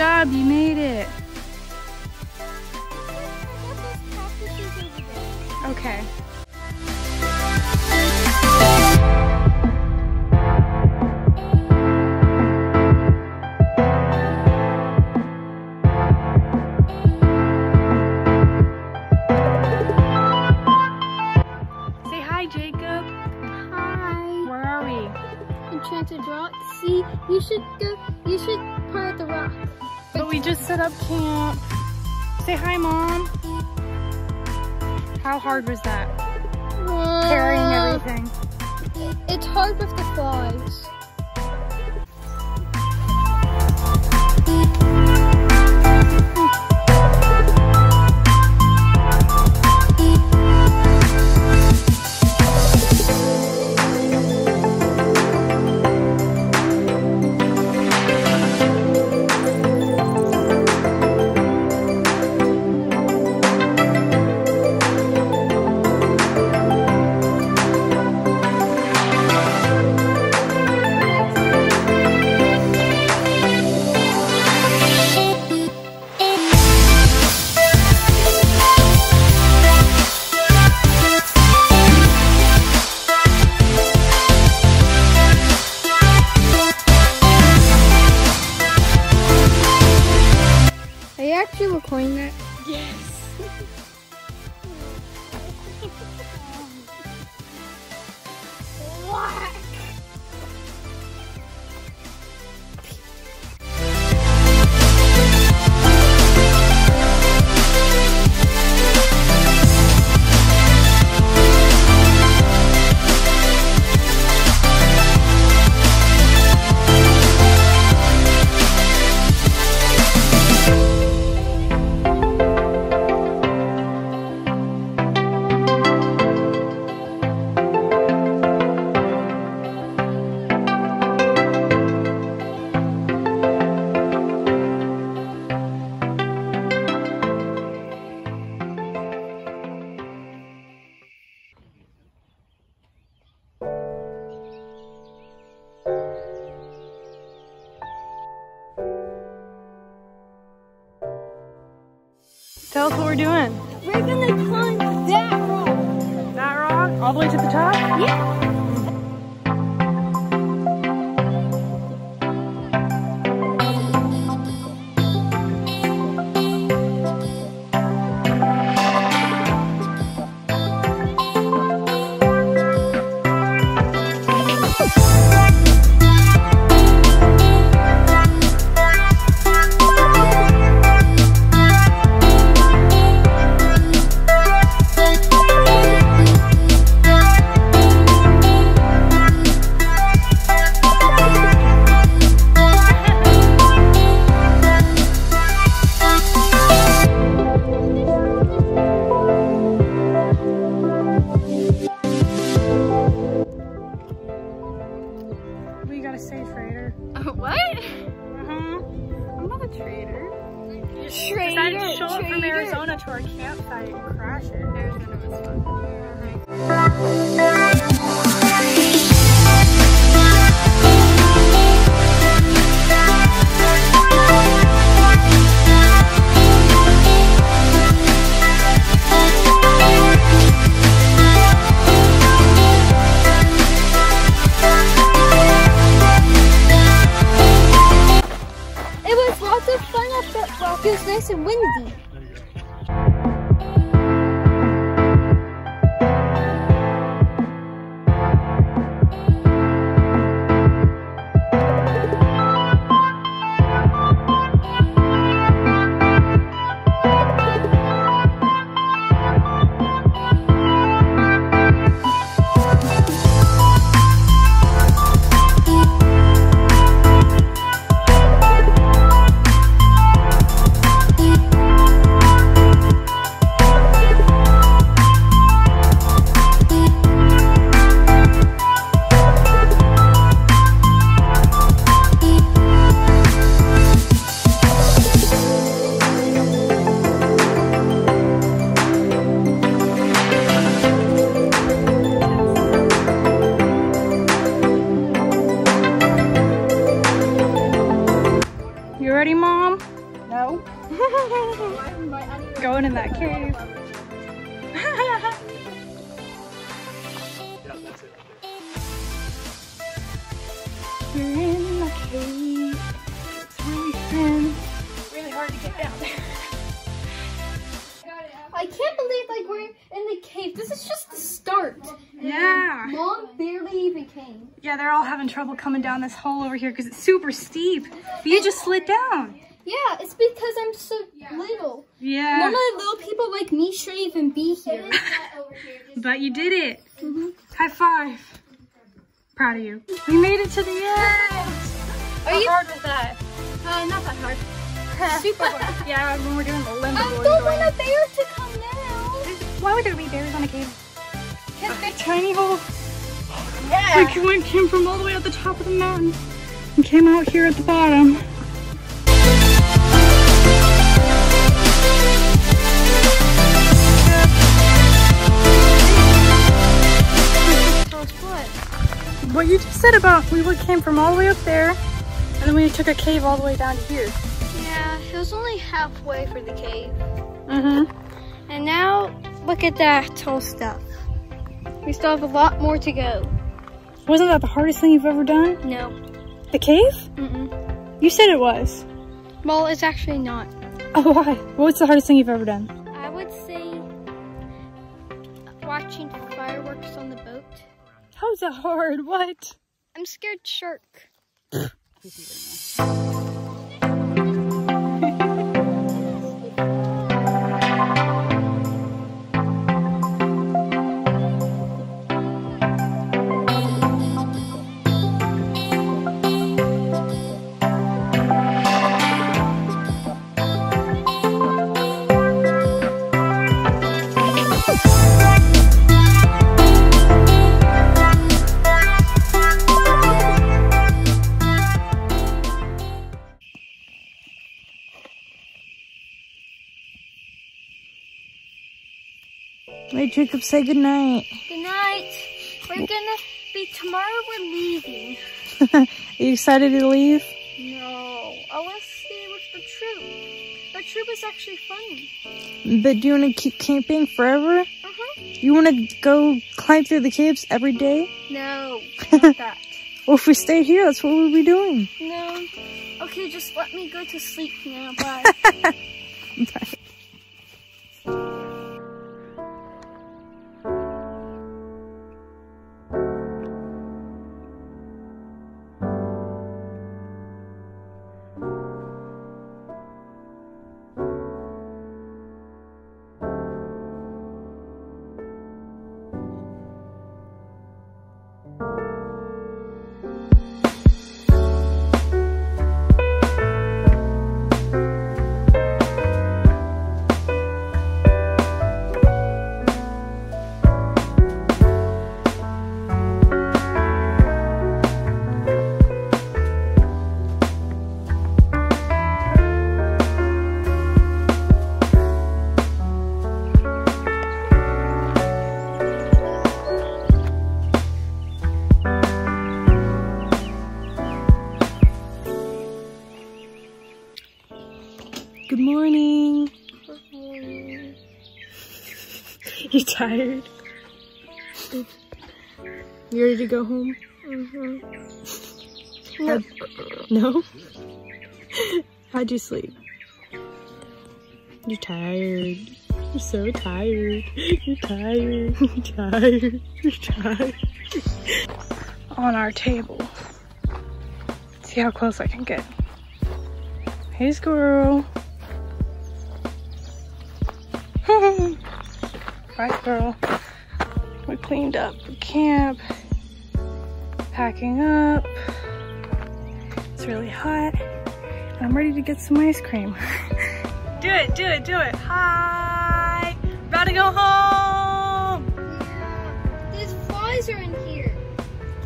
job, you made it. Okay. Say hi, Jacob. Hi. Where are we? Enchanted rock. See, you should go. You should part the rock. But we just set up camp. Say hi, Mom. How hard was that? Carrying Uh, everything. It's hard with the flies. Us what we're doing. We're gonna climb that rock. That rock, all the way to the top? Yeah. From Arizona to our campsite and crash it. Arizona was fun. Going in that cave. We're in the cave. It's really thin. Really hard to get down there. I can't believe like we're in the cave. This is just the start. Yeah. Mom barely even came. Yeah, they're all having trouble coming down this hole over here because it's super steep. But you just slid down. Yeah, it's because I'm so little. Yeah. Normally little people like me should even be here. But you did it. Mhm. High five. Proud of you. We made it to the end. Are How you? hard was that? Uh, not that hard. Super hard. Yeah, when we're doing the limbo. I going don't going. want a bear to come now. Why would there be bears on a cave? Cause A tiny hole. yeah. We went, came from all the way at the top of the mountain and came out here at the bottom. What you just said about we would came from all the way up there and then we took a cave all the way down to here. Yeah, it was only halfway for the cave. Mm-hmm. And now, look at that tall stuff. We still have a lot more to go. Wasn't that the hardest thing you've ever done? No. The cave? Mm-mm. You said it was. Well, it's actually not. Oh, why? What's the hardest thing you've ever done? I would say watching fireworks on the boat. How's that hard? What? I'm scared shark. Jacob, say goodnight. Good night. We're gonna be tomorrow. We're leaving. Are you excited to leave? No, I want to stay with the troop. The troop is actually funny. But do you want to keep camping forever? Uh huh. You want to go climb through the caves every day? No, not that. Well, if we stay here, that's what we'll be doing. No. Okay, just let me go to sleep now. Bye. Bye. You tired? You ready to go home? Mm-hmm. No. No? How'd you sleep? You're tired. You're so tired. You're tired. You're tired. You're tired. On our table. See how close I can get. Hey, squirrel. Bye, girl? We cleaned up the camp. Packing up. It's really hot. I'm ready to get some ice cream. do it, do it, do it. Hi. About to go home. Yeah. These flies are in here.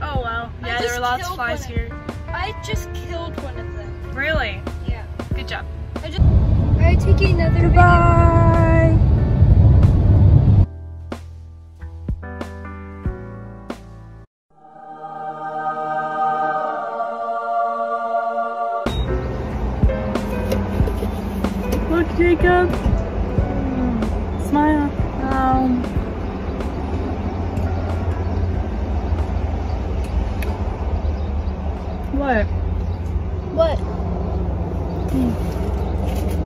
Oh, wow. Yeah, there were lots of flies here. I just killed one of them. Really? Yeah. Good job. I just. Alright, taking another video. Goodbye. Look, Jacob.